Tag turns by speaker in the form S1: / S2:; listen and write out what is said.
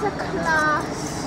S1: has a class.